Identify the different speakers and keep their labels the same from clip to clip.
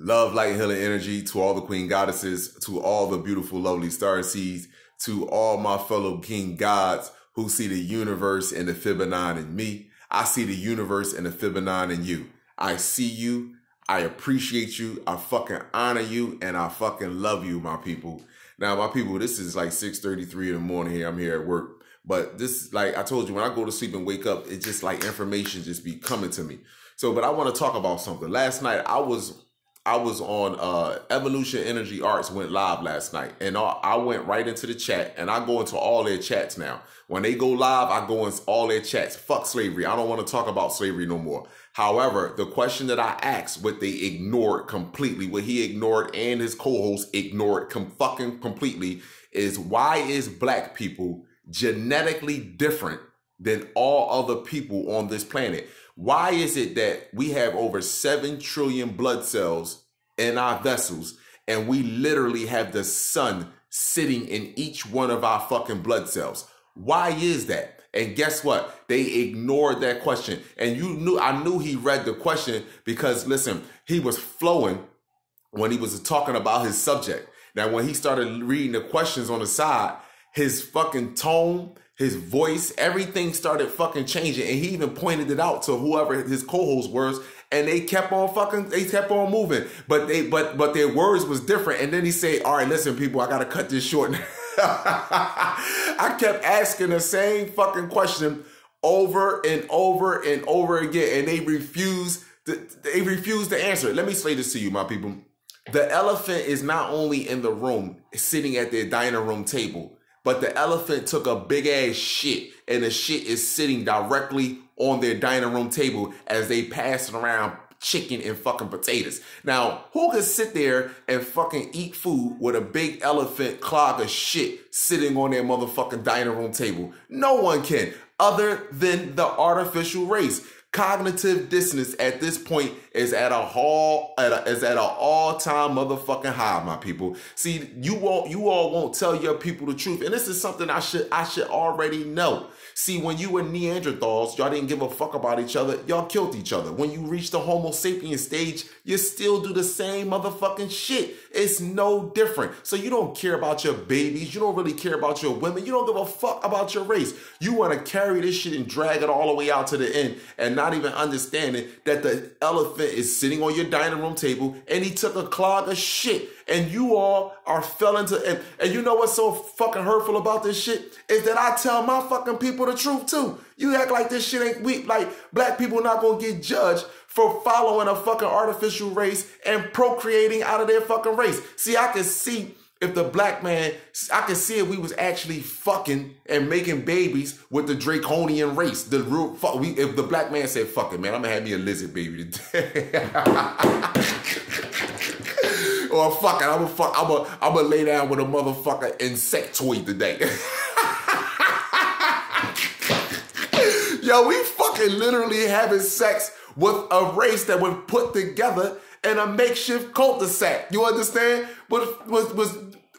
Speaker 1: Love, light, healing energy to all the queen goddesses, to all the beautiful, lovely star seeds, to all my fellow king gods who see the universe and the Fibonacci in me. I see the universe and the Fibonacci in you. I see you. I appreciate you. I fucking honor you and I fucking love you, my people. Now, my people, this is like 6.33 in the morning here. I'm here at work. But this, like I told you, when I go to sleep and wake up, it's just like information just be coming to me. So, but I want to talk about something. Last night, I was I was on uh, Evolution Energy Arts went live last night, and I went right into the chat, and I go into all their chats now. When they go live, I go into all their chats. Fuck slavery. I don't want to talk about slavery no more. However, the question that I asked, what they ignored completely, what he ignored and his co-host ignored com- fucking completely, is why is black people genetically different than all other people on this planet? Why is it that we have over 7 trillion blood cells in our vessels and we literally have the sun sitting in each one of our fucking blood cells? Why is that? And guess what? They ignored that question. And you knew, I knew he read the question because listen, he was flowing when he was talking about his subject. Now, when he started reading the questions on the side, his fucking tone, his voice, everything started fucking changing. And he even pointed it out to whoever his co-host was. And they kept on fucking, they kept on moving. But they, but, but their words was different. And then he said, all right, listen, people, I got to cut this short. I kept asking the same fucking question over and over and over again. And they refused, to, they refused to answer it. Let me say this to you, my people. The elephant is not only in the room, sitting at their dining room table but the elephant took a big ass shit and the shit is sitting directly on their dining room table as they pass it around chicken and fucking potatoes. Now, who could sit there and fucking eat food with a big elephant clog of shit sitting on their motherfucking dining room table? No one can, other than the artificial race. Cognitive dissonance at this point is at a hall at a, is at an all time motherfucking high, my people. See, you won't you all won't tell your people the truth, and this is something I should I should already know. See, when you were Neanderthals, y'all didn't give a fuck about each other. Y'all killed each other. When you reach the Homo sapien stage, you still do the same motherfucking shit. It's no different. So you don't care about your babies. You don't really care about your women. You don't give a fuck about your race. You want to carry this shit and drag it all the way out to the end and not even understanding that the elephant is sitting on your dining room table and he took a clog of shit and you all are fell into and, and you know what's so fucking hurtful about this shit is that I tell my fucking people the truth too. You act like this shit ain't weak, like black people not gonna get judged for following a fucking artificial race and procreating out of their fucking race. See, I can see if the black man, I can see if we was actually fucking and making babies with the draconian race. The real fuck. We, if the black man said, "Fuck it, man, I'm gonna have me a lizard baby today." or fuck it, I'm gonna fuck, I'm gonna, I'm gonna lay down with a motherfucker insectoid today. Yo, we fucking literally having sex with a race that was put together in a makeshift cul-de-sac. You understand? Was was was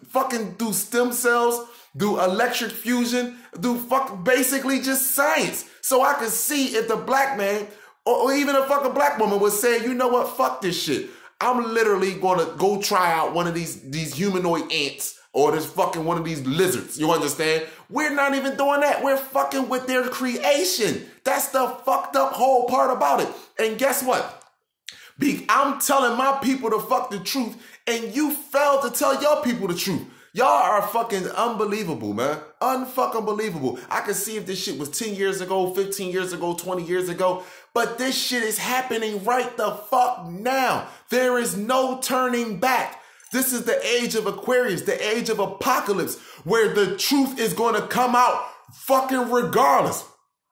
Speaker 1: fucking do stem cells, do electric fusion, do fuck basically just science. So I could see if the black man or, or even a fucking black woman was saying, you know what, fuck this shit. I'm literally gonna go try out one of these these humanoid ants or this fucking one of these lizards. You understand? We're not even doing that. We're fucking with their creation. That's the fucked up whole part about it. And guess what? Be I'm telling my people to fuck the truth, and you fail to tell your people the truth. Y'all are fucking unbelievable, man. Unfucking believable. I could see if this shit was 10 years ago, 15 years ago, 20 years ago, but this shit is happening right the fuck now. There is no turning back. This is the age of Aquarius, the age of apocalypse, where the truth is going to come out fucking regardless.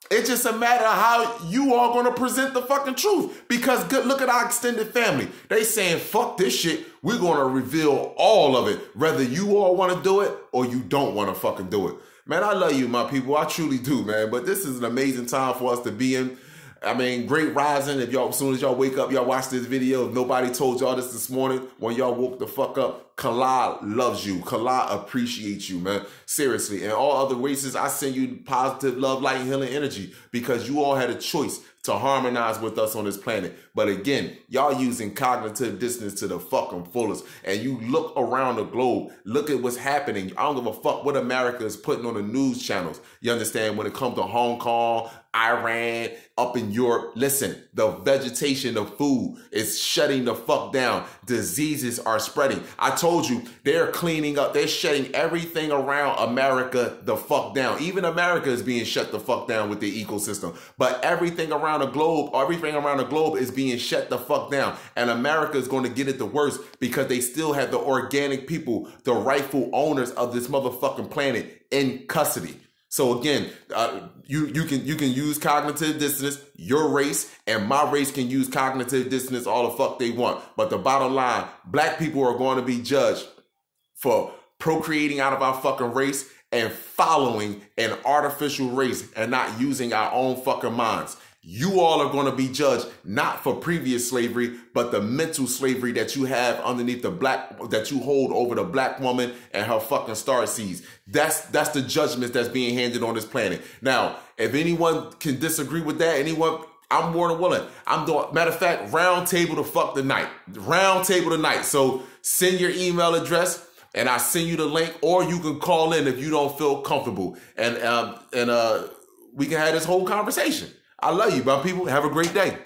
Speaker 1: It's just a matter of how you are to present the fucking truth. Because good, look at our extended family. They saying, fuck this shit. We're to reveal all of it. Whether you all want to do it or you don't want to fucking do it. Man, I love you, my people. I truly do, man. But this is an amazing time for us to be in. I mean, great rising. If y'all, as soon as y'all wake up, y'all watch this video. If nobody told y'all this this morning, when y'all woke the fuck up, Kala loves you. Kala appreciates you, man. Seriously. And all other races, I send you positive love, light, healing energy because you all had a choice to harmonize with us on this planet. But again, y'all using cognitive dissonance to the fucking fullest. And you look around the globe, look at what's happening. I don't give a fuck what America is putting on the news channels. You understand when it comes to Hong Kong, Iran, up in Europe. Listen, the vegetation, the food is shutting the fuck down. Diseases are spreading. I told you, they're cleaning up, they're shutting everything around America the fuck down. Even America is being shut the fuck down with the ecosystem. But everything around the globe, everything around the globe is being shut the fuck down. And America is going to get it the worst because they still have the organic people, the rightful owners of this motherfucking planet in custody. So again, uh, you you can you can use cognitive dissonance. Your race and my race can use cognitive dissonance all the fuck they want. But the bottom line, black people are going to be judged for procreating out of our fucking race and following an artificial race and not using our own fucking minds. You all are going to be judged not for previous slavery, but the mental slavery that you have underneath the black that you hold over the black woman and her fucking star seeds. That's that's the judgment that's being handed on this planet. Now, if anyone can disagree with that, anyone I'm more than willing. I'm doing matter of fact, round table to fuck the night. Round table tonight. So send your email address and I send you the link, or you can call in if you don't feel comfortable. And um and uh we can have this whole conversation. I love you, my people. Have a great day.